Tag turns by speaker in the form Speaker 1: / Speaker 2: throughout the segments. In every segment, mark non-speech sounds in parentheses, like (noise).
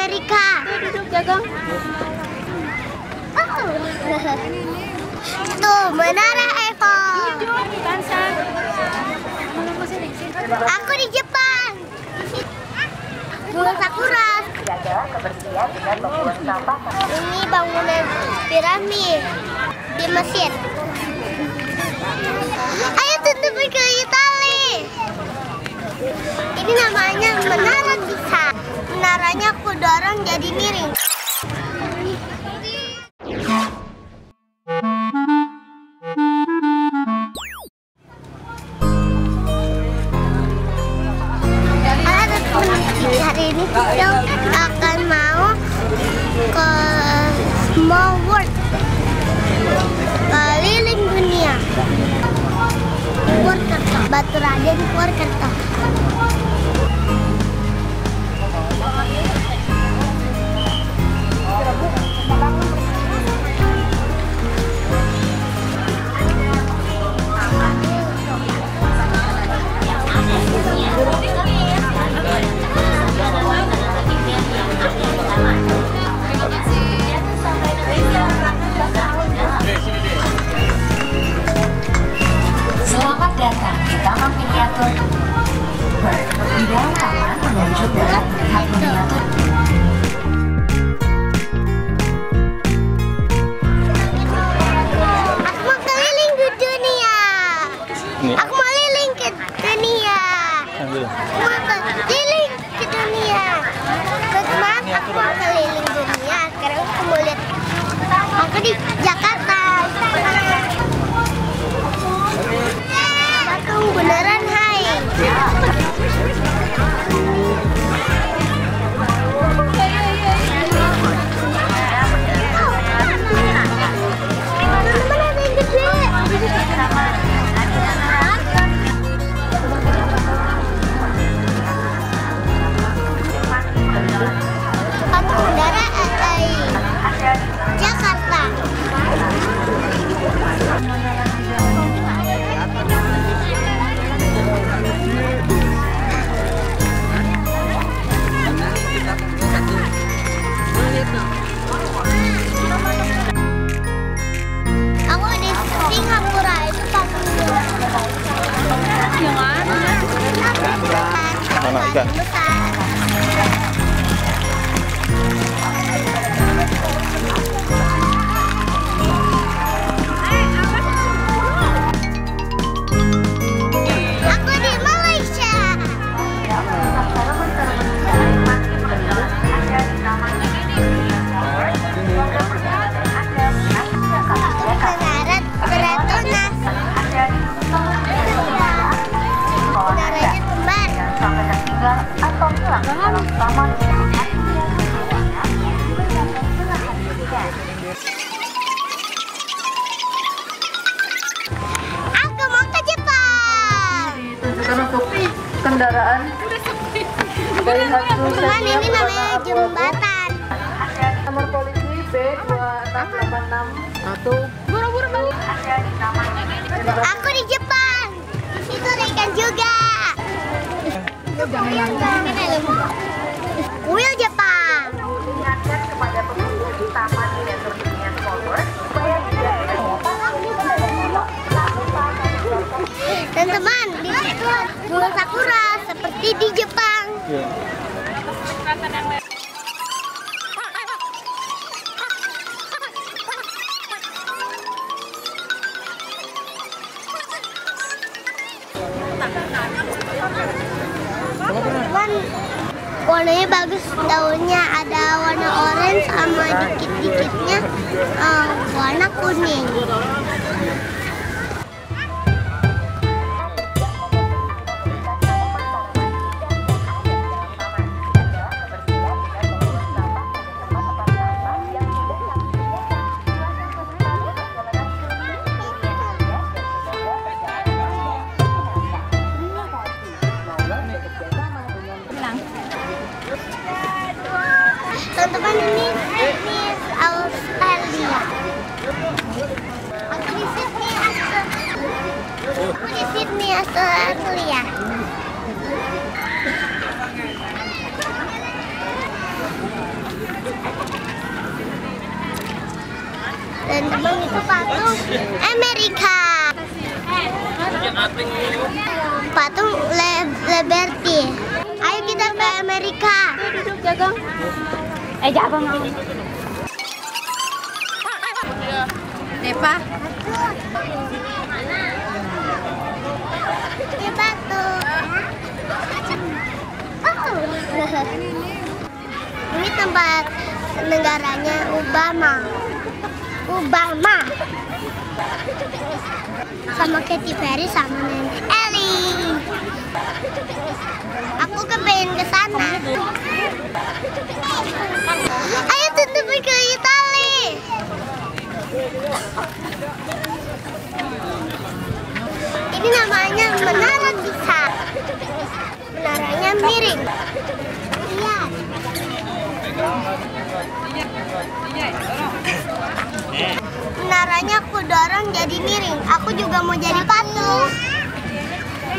Speaker 1: Amerika. Oh. (laughs) Tuh, menara Eiffel. Aku di Jepang. Bunga sakura. Ini bangunan piramid di Mesir. Ayo tutup ke Itali. Ini namanya menara Pisa. Menaranya aku dorong jadi miring. Hari ini kita akan mau ke Small World. Keliling dunia. Purwokerto. Batu Raden Purwokerto
Speaker 2: Vậy, đi đó là mã người trong đó, thật là thích.
Speaker 1: Aku mau ke Jepang.
Speaker 3: Karena untuk kendaraan dari satu
Speaker 1: Teman ini namanya jembatan.
Speaker 3: nomor polisi B2686 satu
Speaker 4: Buru-buru balik.
Speaker 1: Bunga sakura seperti di Jepang.
Speaker 5: Iya.
Speaker 1: Warnanya bagus daunnya ada warna orange sama dikit-dikitnya eh, warna kuning. teman-teman ini Miss Australia. Aku di sini aku di sini Australia. Dan teman itu patung Amerika. Patung Liberty. Ayo kita ke Amerika.
Speaker 4: Duduk Eh jagang. Depa.
Speaker 1: Ini patung. Oh. Ini tempat negaranya Obama. Obama. Sama Katy Perry sama Nenek Ellie. Aku kepengen ke sana. Ayo tutupin ke Itali. Ini namanya menara Pisa. Menaranya miring. Lihat. Menaranya aku dorong jadi miring. Aku juga mau jadi patung.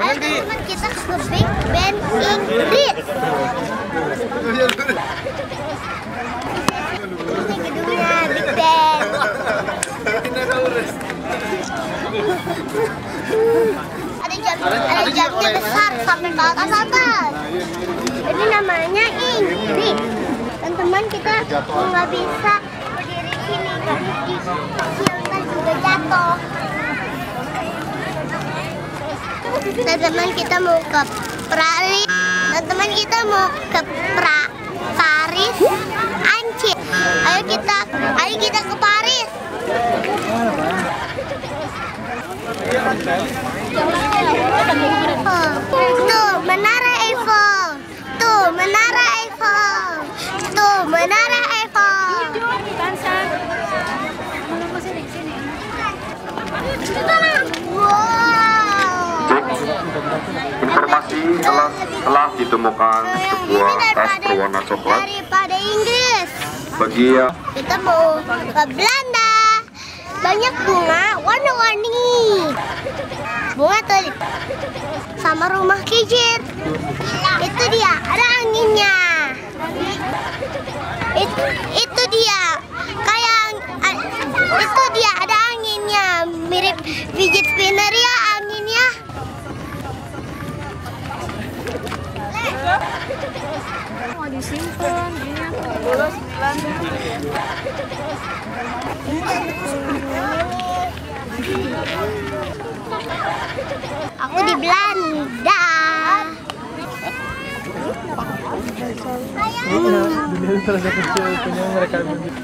Speaker 1: Ayo teman kita ke Big Ben Inggris. Ini gedungnya Big Ben. Ada jam, besar sampai ke atas atas. Ini namanya Inggris. Teman-teman kita nggak bisa berdiri sini karena di juga jatuh. Teman-teman kita mau ke Paris. Teman-teman kita mau ke pra Paris. Ayo kita, ayo kita ke Paris. Tuh, menara Eiffel. Tuh, menara Eiffel. Tuh, menara Eiffel.
Speaker 6: Informasi telah, telah ditemukan sebuah tas berwarna coklat
Speaker 1: daripada Inggris.
Speaker 6: bagi yang
Speaker 1: Kita mau ke Belanda. Banyak bunga warna-warni. Bunga tuh sama rumah kijit. Itu dia, ada anginnya. Itu, itu dia, kayak itu dia ada anginnya, mirip fidget spinner ya anginnya.
Speaker 4: Mau disimpan. Ini aku.
Speaker 1: Aku di Belanda.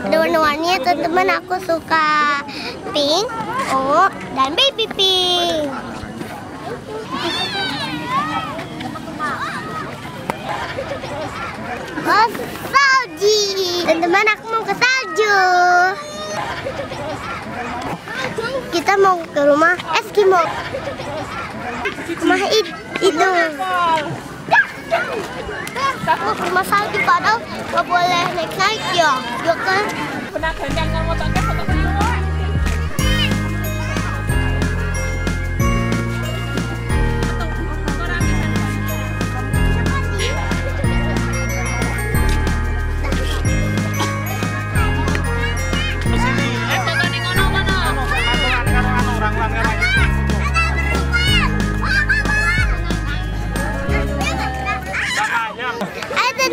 Speaker 1: Ada warna-warni ya teman-teman. Aku suka pink, ungu, dan baby pink. Ke salji. Teman-teman aku mau ke salju. Kita mau ke rumah Eskimo. Rumah it, itu. Aku ke rumah salju padahal nggak boleh naik-naik ya. Ya kan?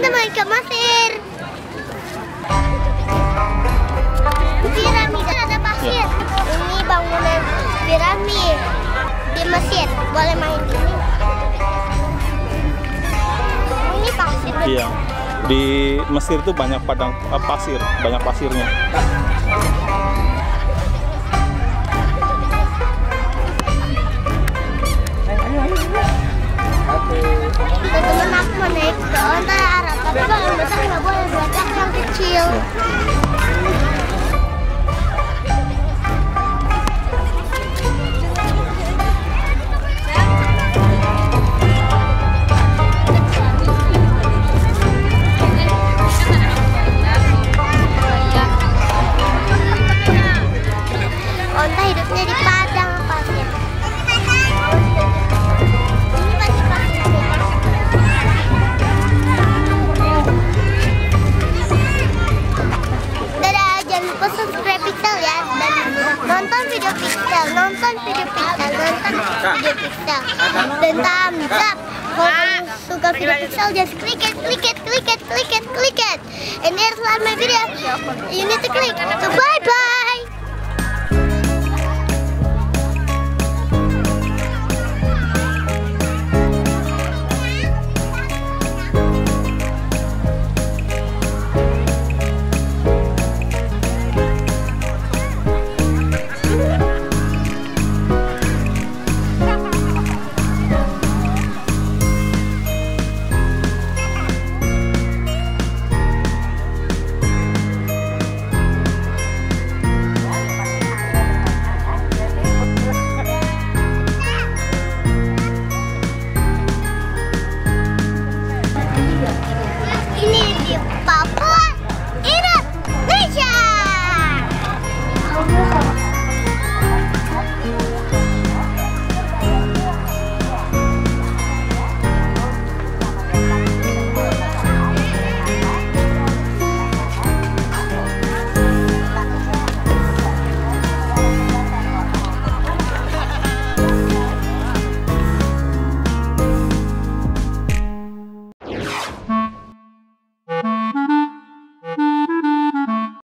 Speaker 1: Ayo teman-teman ke Mesir. Piramida ada pasir. Ini bangunan piramid di Mesir. Boleh main di sini. Ini pasir.
Speaker 5: Iya. Di Mesir tuh banyak padang eh, pasir, banyak pasirnya.
Speaker 1: Teman-teman aku mau naik ke onta Arab. Tapi kalau yang besar nggak boleh buat yang kecil. lupa subscribe Pixel ya dan nonton video Pixel, nonton video Pixel, nonton video Pixel dan thumbs up. Kalau ah. suka video Pixel just klik it, klik it, klik it, klik it, klik it. Ini selamat video. You need to click. So bye bye.